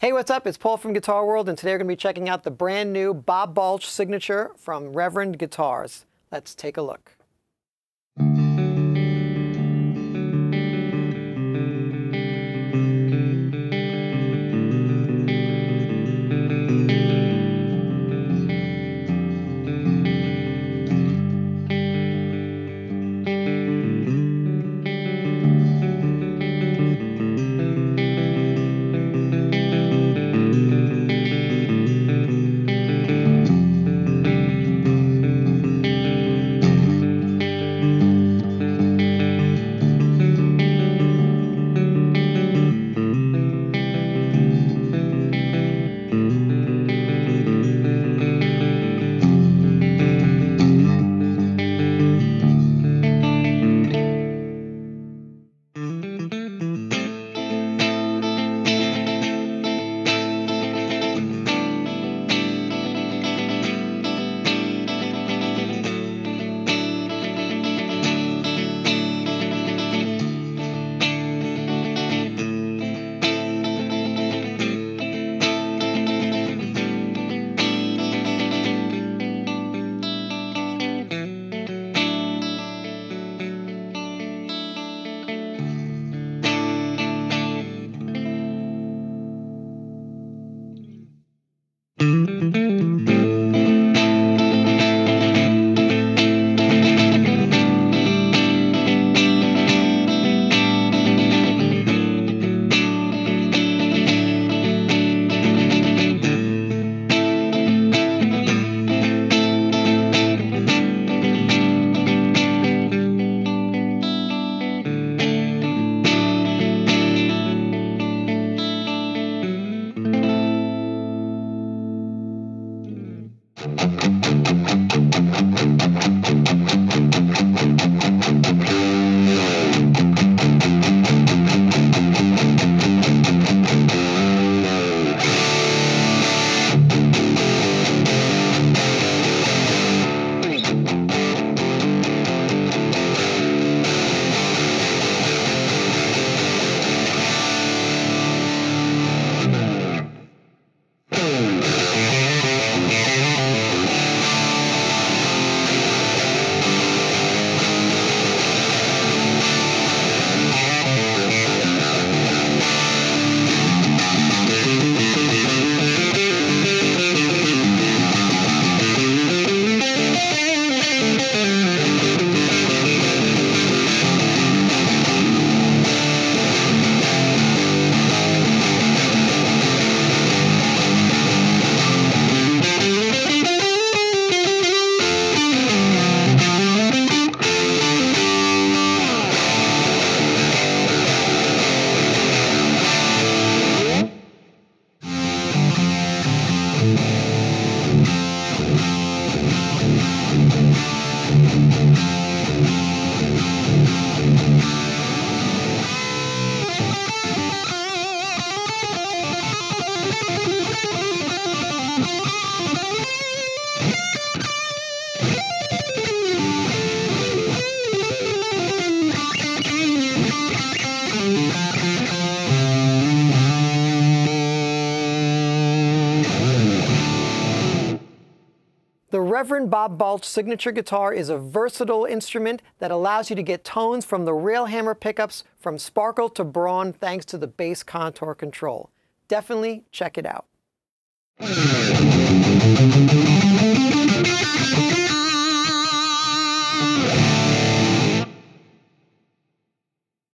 Hey, what's up? It's Paul from Guitar World, and today we're going to be checking out the brand new Bob Balch signature from Reverend Guitars. Let's take a look. The Reverend Bob Balch signature guitar is a versatile instrument that allows you to get tones from the railhammer pickups from sparkle to brawn thanks to the bass contour control. Definitely check it out.